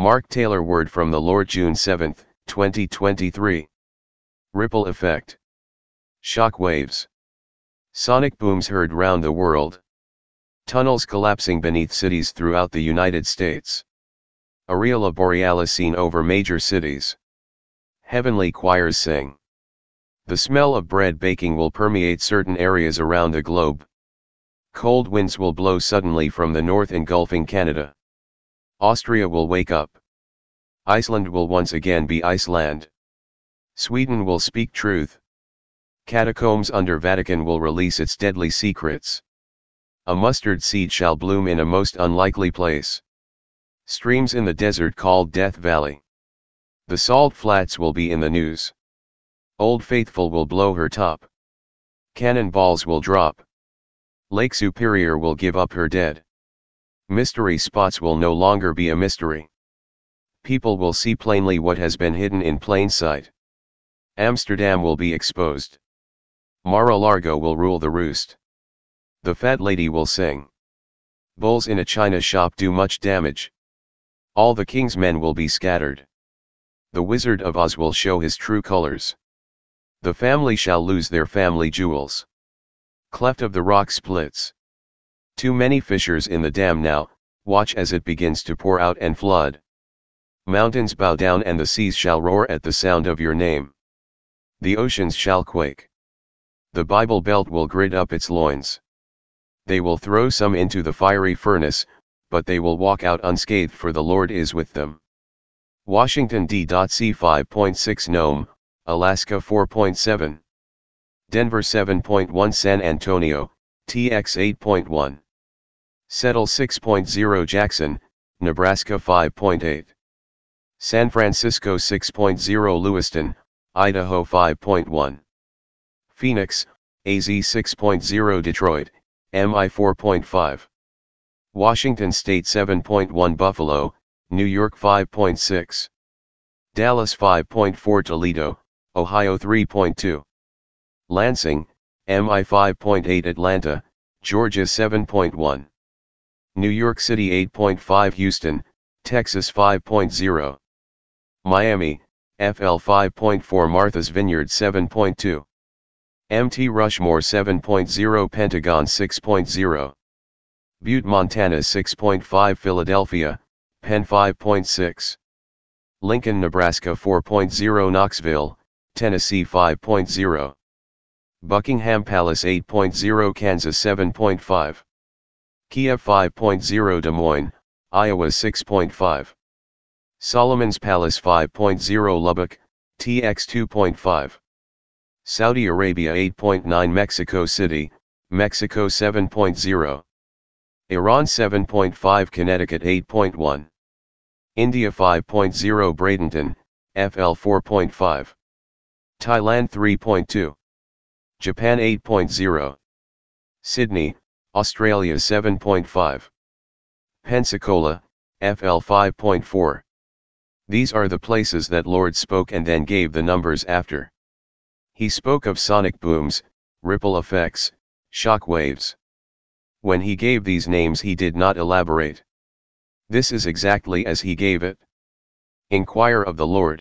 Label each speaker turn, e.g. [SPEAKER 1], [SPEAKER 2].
[SPEAKER 1] Mark Taylor Word from the Lord June 7, 2023. Ripple Effect. Shock waves. Sonic booms heard round the world. Tunnels collapsing beneath cities throughout the United States. Aurora borealis seen over major cities. Heavenly choirs sing. The smell of bread baking will permeate certain areas around the globe. Cold winds will blow suddenly from the north engulfing Canada. Austria will wake up. Iceland will once again be Iceland. Sweden will speak truth. Catacombs under Vatican will release its deadly secrets. A mustard seed shall bloom in a most unlikely place. Streams in the desert called Death Valley. The salt flats will be in the news. Old Faithful will blow her top. Cannonballs will drop. Lake Superior will give up her dead. Mystery spots will no longer be a mystery. People will see plainly what has been hidden in plain sight. Amsterdam will be exposed. Mar-a-Lago will rule the roost. The fat lady will sing. Bulls in a china shop do much damage. All the king's men will be scattered. The Wizard of Oz will show his true colors. The family shall lose their family jewels. Cleft of the rock splits. Too many fissures in the dam now, watch as it begins to pour out and flood. Mountains bow down and the seas shall roar at the sound of your name. The oceans shall quake. The Bible belt will grid up its loins. They will throw some into the fiery furnace, but they will walk out unscathed for the Lord is with them. Washington D.C. 5.6 Nome, Alaska 4.7. Denver 7.1 San Antonio, TX 8.1. Seattle 6.0 Jackson, Nebraska 5.8. San Francisco 6.0 Lewiston, Idaho 5.1. Phoenix, AZ 6.0 Detroit, MI 4.5. Washington State 7.1 Buffalo, New York 5.6. Dallas 5.4 Toledo, Ohio 3.2. Lansing, MI 5.8 Atlanta, Georgia 7.1. New York City 8.5 Houston, Texas 5.0. Miami, FL 5.4 Martha's Vineyard 7.2. MT Rushmore 7.0 Pentagon 6.0. Butte Montana 6.5 Philadelphia, Penn 5.6. Lincoln Nebraska 4.0 Knoxville, Tennessee 5.0. Buckingham Palace 8.0 Kansas 7.5. Kiev 5.0 Des Moines, Iowa 6.5. Solomon's Palace 5.0 Lubbock, TX 2.5. Saudi Arabia 8.9 Mexico City, Mexico 7.0. Iran 7.5 Connecticut 8.1. India 5.0 Bradenton, FL 4.5. Thailand 3.2. Japan 8.0. Sydney, Australia 7.5. Pensacola, FL 5.4. These are the places that Lord spoke and then gave the numbers after. He spoke of sonic booms, ripple effects, shock waves. When he gave these names he did not elaborate. This is exactly as he gave it. Inquire of the Lord.